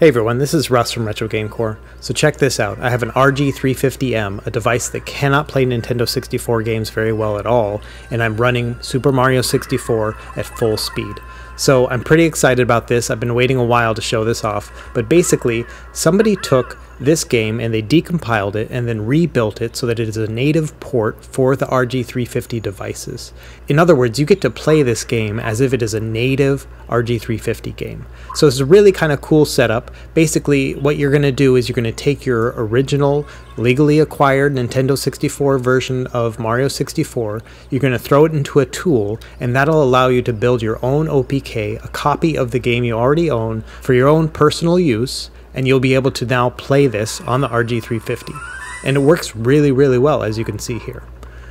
Hey everyone, this is Russ from Retro Game Corps. So check this out. I have an RG350M, a device that cannot play Nintendo 64 games very well at all, and I'm running Super Mario 64 at full speed. So I'm pretty excited about this. I've been waiting a while to show this off, but basically, somebody took this game and they decompiled it and then rebuilt it so that it is a native port for the RG350 devices. In other words, you get to play this game as if it is a native RG350 game. So it's a really kind of cool setup. Basically, what you're going to do is you're going to take your original legally acquired Nintendo 64 version of Mario 64, you're going to throw it into a tool, and that'll allow you to build your own OPK, a copy of the game you already own, for your own personal use and you'll be able to now play this on the RG350. And it works really, really well, as you can see here.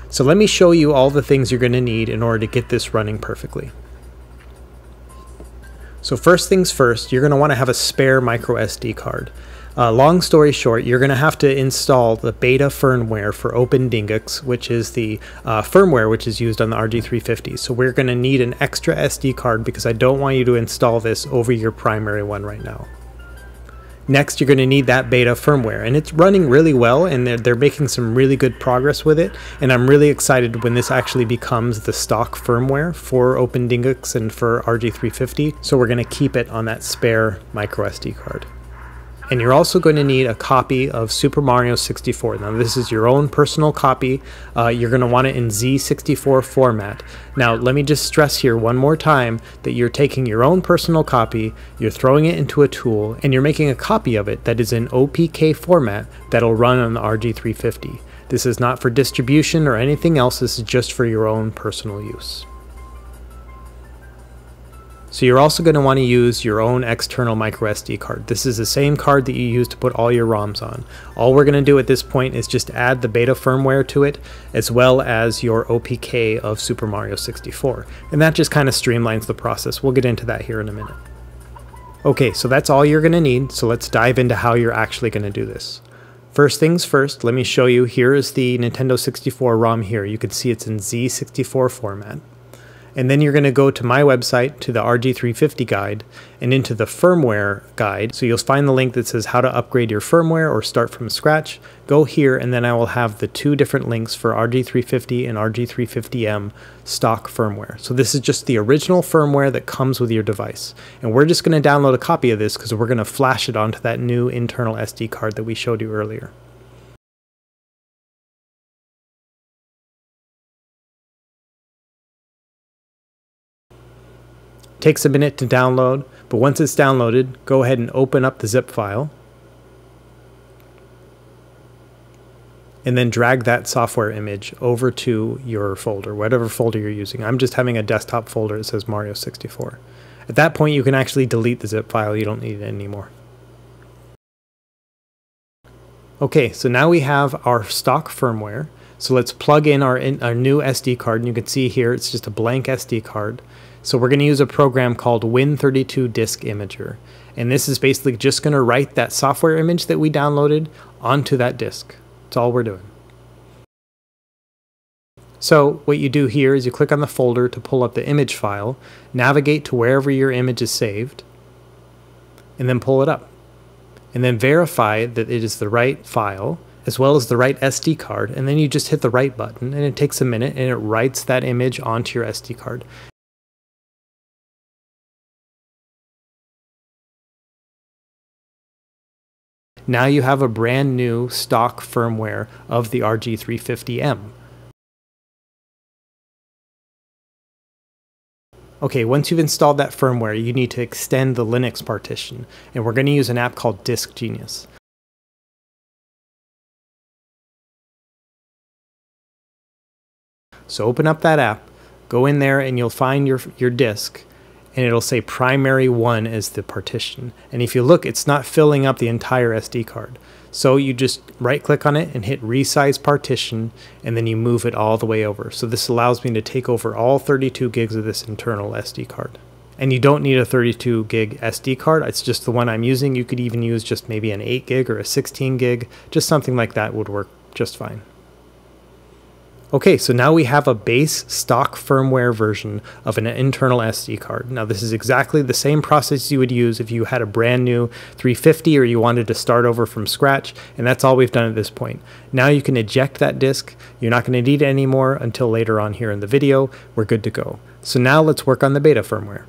So let me show you all the things you're going to need in order to get this running perfectly. So first things first, you're going to want to have a spare micro SD card. Uh, long story short, you're going to have to install the beta firmware for OpenDingux, which is the uh, firmware which is used on the RG350. So we're going to need an extra SD card because I don't want you to install this over your primary one right now. Next, you're going to need that beta firmware, and it's running really well, and they're, they're making some really good progress with it. And I'm really excited when this actually becomes the stock firmware for OpenDingux and for RG350. So we're going to keep it on that spare micro SD card. And you're also going to need a copy of Super Mario 64. Now, this is your own personal copy. Uh, you're going to want it in Z64 format. Now, let me just stress here one more time that you're taking your own personal copy, you're throwing it into a tool, and you're making a copy of it that is in OPK format that'll run on the RG350. This is not for distribution or anything else, this is just for your own personal use. So you're also going to want to use your own external micro SD card. This is the same card that you use to put all your ROMs on. All we're going to do at this point is just add the beta firmware to it, as well as your OPK of Super Mario 64. And that just kind of streamlines the process. We'll get into that here in a minute. Okay, so that's all you're going to need, so let's dive into how you're actually going to do this. First things first, let me show you, here is the Nintendo 64 ROM here. You can see it's in Z64 format. And then you're going to go to my website, to the RG350 guide, and into the firmware guide. So you'll find the link that says how to upgrade your firmware or start from scratch. Go here, and then I will have the two different links for RG350 and RG350M stock firmware. So this is just the original firmware that comes with your device. And we're just going to download a copy of this because we're going to flash it onto that new internal SD card that we showed you earlier. Takes a minute to download, but once it's downloaded, go ahead and open up the zip file. And then drag that software image over to your folder, whatever folder you're using. I'm just having a desktop folder that says Mario 64. At that point, you can actually delete the zip file. You don't need it anymore. Okay, so now we have our stock firmware. So let's plug in our, in our new SD card. And you can see here, it's just a blank SD card. So we're going to use a program called Win32 Disk Imager. And this is basically just going to write that software image that we downloaded onto that disk. That's all we're doing. So what you do here is you click on the folder to pull up the image file, navigate to wherever your image is saved, and then pull it up. And then verify that it is the right file, as well as the right SD card, and then you just hit the right button, and it takes a minute, and it writes that image onto your SD card. Now you have a brand new stock firmware of the RG350M. Okay, once you've installed that firmware, you need to extend the Linux partition, and we're going to use an app called Disk Genius. So open up that app, go in there, and you'll find your, your disk, and it'll say primary one as the partition. And if you look, it's not filling up the entire SD card. So you just right click on it and hit resize partition and then you move it all the way over. So this allows me to take over all 32 gigs of this internal SD card. And you don't need a 32 gig SD card. It's just the one I'm using. You could even use just maybe an 8 gig or a 16 gig. Just something like that would work just fine. Okay, so now we have a base stock firmware version of an internal SD card. Now this is exactly the same process you would use if you had a brand new 350 or you wanted to start over from scratch, and that's all we've done at this point. Now you can eject that disk. You're not going to need it anymore until later on here in the video. We're good to go. So now let's work on the beta firmware.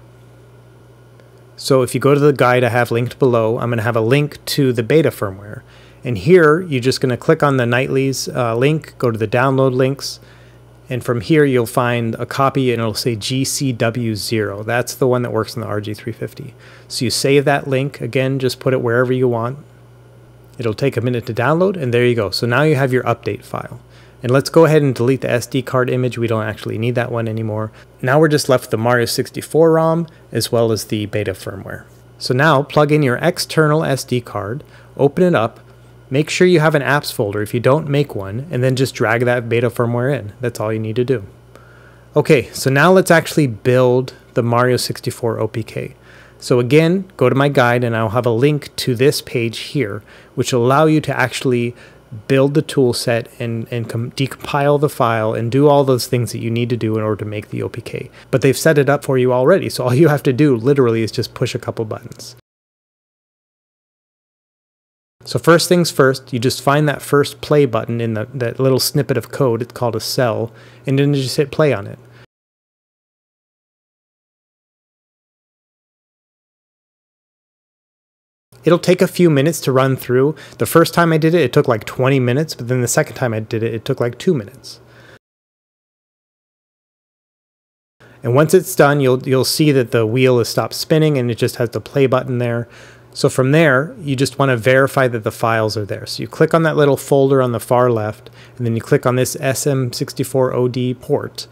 So if you go to the guide I have linked below, I'm going to have a link to the beta firmware. And here, you're just going to click on the Nightly's uh, link, go to the download links, and from here you'll find a copy and it'll say GCW0. That's the one that works on the RG350. So you save that link, again, just put it wherever you want. It'll take a minute to download, and there you go. So now you have your update file. And let's go ahead and delete the SD card image. We don't actually need that one anymore. Now we're just left with the Mario 64 ROM as well as the beta firmware. So now plug in your external SD card, open it up, Make sure you have an apps folder if you don't make one, and then just drag that beta firmware in. That's all you need to do. Okay, so now let's actually build the Mario 64 OPK. So again, go to my guide and I'll have a link to this page here, which will allow you to actually build the tool set and, and decompile the file and do all those things that you need to do in order to make the OPK. But they've set it up for you already, so all you have to do literally is just push a couple buttons. So first things first, you just find that first play button in the, that little snippet of code, it's called a cell, and then you just hit play on it. It'll take a few minutes to run through. The first time I did it, it took like 20 minutes, but then the second time I did it, it took like two minutes. And once it's done, you'll, you'll see that the wheel has stopped spinning and it just has the play button there. So from there, you just want to verify that the files are there. So you click on that little folder on the far left, and then you click on this SM64OD port.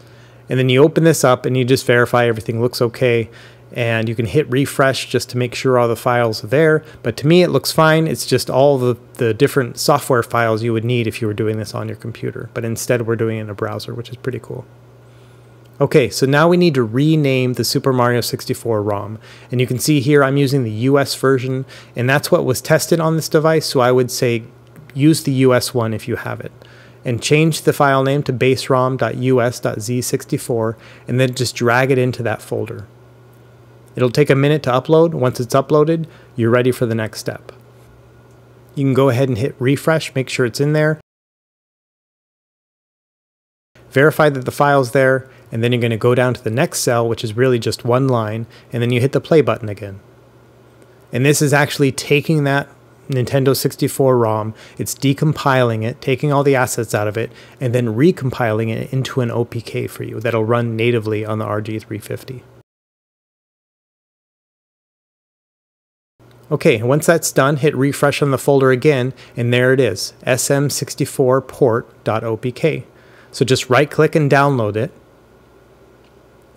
And then you open this up and you just verify everything looks okay. And you can hit refresh just to make sure all the files are there. But to me, it looks fine. It's just all the, the different software files you would need if you were doing this on your computer. But instead, we're doing it in a browser, which is pretty cool. Okay, so now we need to rename the Super Mario 64 ROM. And you can see here I'm using the US version, and that's what was tested on this device, so I would say use the US one if you have it. And change the file name to baserom.us.z64, and then just drag it into that folder. It'll take a minute to upload. Once it's uploaded, you're ready for the next step. You can go ahead and hit refresh, make sure it's in there. Verify that the file's there, and then you're going to go down to the next cell, which is really just one line, and then you hit the play button again. And this is actually taking that Nintendo 64 ROM, it's decompiling it, taking all the assets out of it, and then recompiling it into an OPK for you that'll run natively on the RG350. Okay, once that's done, hit refresh on the folder again, and there it is, sm64port.opk. So just right click and download it,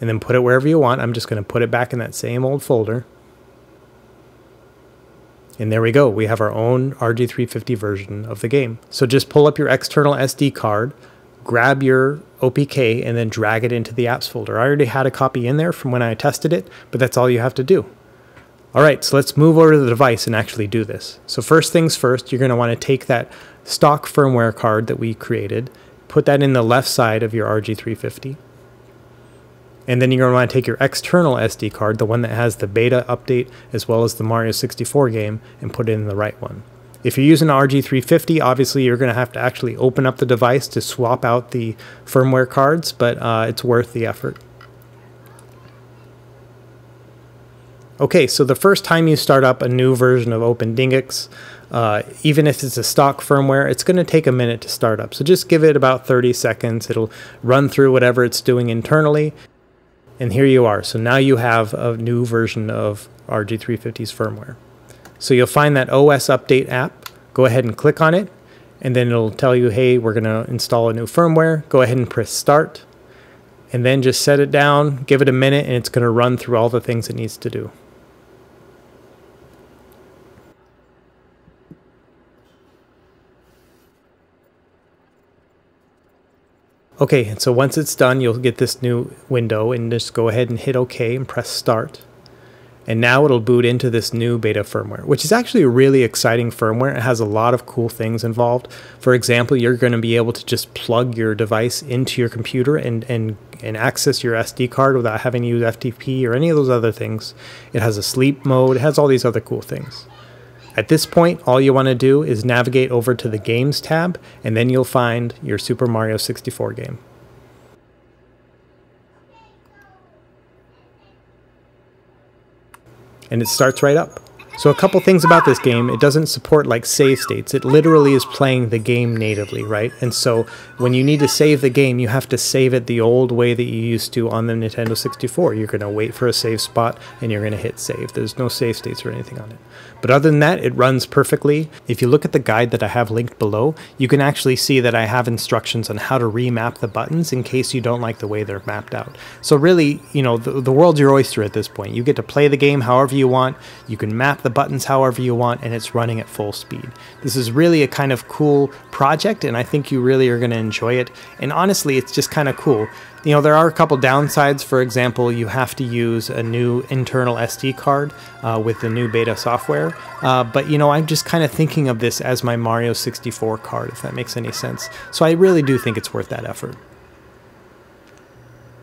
and then put it wherever you want. I'm just going to put it back in that same old folder. And there we go. We have our own RG350 version of the game. So just pull up your external SD card, grab your OPK, and then drag it into the apps folder. I already had a copy in there from when I tested it, but that's all you have to do. All right, so let's move over to the device and actually do this. So first things first, you're going to want to take that stock firmware card that we created, put that in the left side of your RG350. And then you're going to want to take your external SD card, the one that has the beta update as well as the Mario 64 game, and put it in the right one. If you're using an RG350, obviously you're going to have to actually open up the device to swap out the firmware cards, but uh, it's worth the effort. Okay, so the first time you start up a new version of OpenDingux, uh, even if it's a stock firmware, it's going to take a minute to start up. So just give it about 30 seconds. It'll run through whatever it's doing internally, and here you are. So now you have a new version of RG350's firmware. So you'll find that OS Update app. Go ahead and click on it, and then it'll tell you, hey, we're going to install a new firmware. Go ahead and press Start, and then just set it down, give it a minute, and it's going to run through all the things it needs to do. Okay, so once it's done, you'll get this new window and just go ahead and hit OK and press start. and now it'll boot into this new beta firmware, which is actually a really exciting firmware. It has a lot of cool things involved. For example, you're going to be able to just plug your device into your computer and, and, and access your SD card without having to use FTP or any of those other things. It has a sleep mode, it has all these other cool things. At this point, all you want to do is navigate over to the Games tab, and then you'll find your Super Mario 64 game. and it starts right up. So a couple things about this game, it doesn't support like save states. It literally is playing the game natively, right? And so when you need to save the game, you have to save it the old way that you used to on the Nintendo 64. You're going to wait for a save spot and you're going to hit save. There's no save states or anything on it. But other than that, it runs perfectly. If you look at the guide that I have linked below, you can actually see that I have instructions on how to remap the buttons in case you don't like the way they're mapped out. So really, you know, the, the world's your oyster at this point. You get to play the game however you want. You can map the buttons however you want, and it's running at full speed. This is really a kind of cool project, and I think you really are going to enjoy it. And honestly, it's just kind of cool. You know, there are a couple downsides. For example, you have to use a new internal SD card uh, with the new beta software. Uh, but, you know, I'm just kind of thinking of this as my Mario 64 card, if that makes any sense. So I really do think it's worth that effort.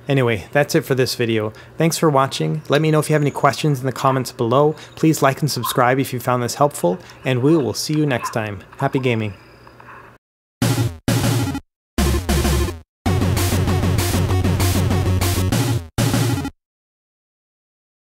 Anyway, that's it for this video. Thanks for watching. Let me know if you have any questions in the comments below. Please like and subscribe if you found this helpful, and we will see you next time. Happy gaming.